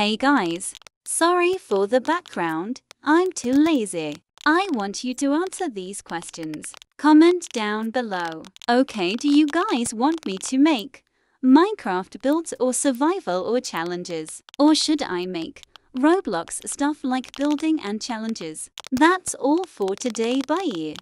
Hey guys, sorry for the background, I'm too lazy. I want you to answer these questions. Comment down below. Okay, do you guys want me to make Minecraft builds or survival or challenges? Or should I make Roblox stuff like building and challenges? That's all for today, bye.